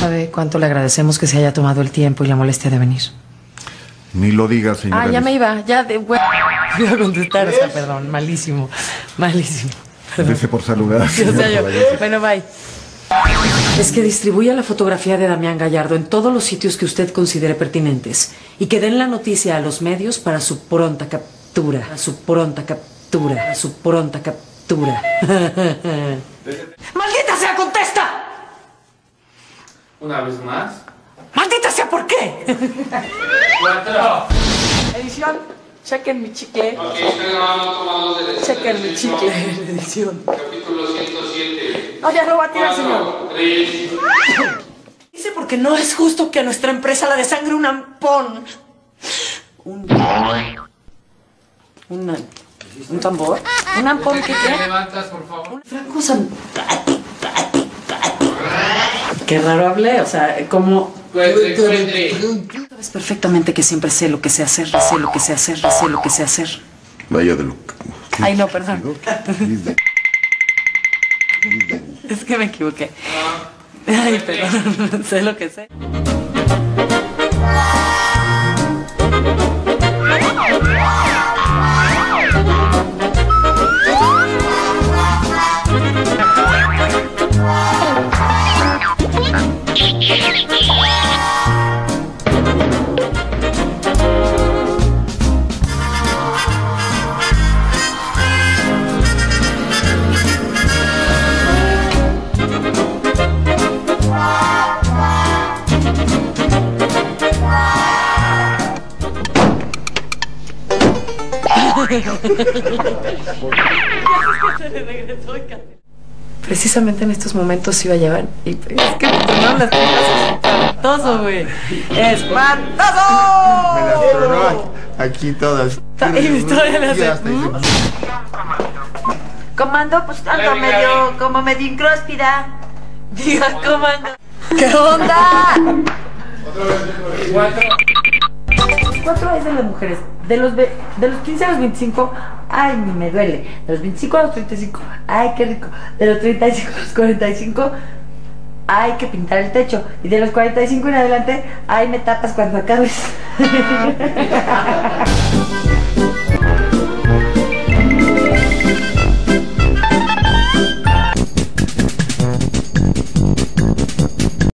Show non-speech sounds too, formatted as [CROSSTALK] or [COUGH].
sabe cuánto le agradecemos que se haya tomado el tiempo y la molestia de venir. Ni lo digas, señora. Ah, ya me iba, ya de [LAUGHS] Voy a contestar, o sea, perdón, malísimo, malísimo. Dese por saludar. O sea, señora yo- Caballero. bueno, bye. Es que distribuya la fotografía de Damián Gallardo en todos los sitios que usted considere pertinentes y que den la noticia a los medios para su pronta captura, a su pronta captura, a su pronta captura. [LAUGHS] ¡Maldita sea, contesta! Una vez más. ¡Maldita sea, ¿por qué? Cuatro. Edición, chequen mi chicle, Ok, estoy grabando tomados de chequen mi chicle, edición. Capítulo 107. No, ya lo va a tirar, señor. Dice porque no es justo que a nuestra empresa la desangre un ampón. Un. Una, ¿Un tambor? ¿Un ampón ¿Te qué? levantas, por favor? Franco San- Qué raro hablé, o sea, como. Pues. Sabes perfectamente que siempre sé lo que sé hacer, sé lo que sé hacer, sé lo que sé hacer. Vaya de lo. Ay, no, perdón. Es que me equivoqué. Ay, perdón, sé lo que sé. Precisamente en estos momentos iba a llevar. Y es que me tronaron las piernas. Espantoso, güey. ¡Espantoso! Me las tronó aquí todas. Y Ya hasta ¿mm? hice- Comando, pues ando medio, como medio incróspida. Diga, comando. ¿Qué onda? Cuatro. Cuatro es de las mujeres. De los, de los 15 a los 25, ay, ni me duele. De los 25 a los 35, ay, qué rico. De los 35 a los 45, hay que pintar el techo. Y de los 45 en adelante, ay, me tapas cuando acabes. [LAUGHS]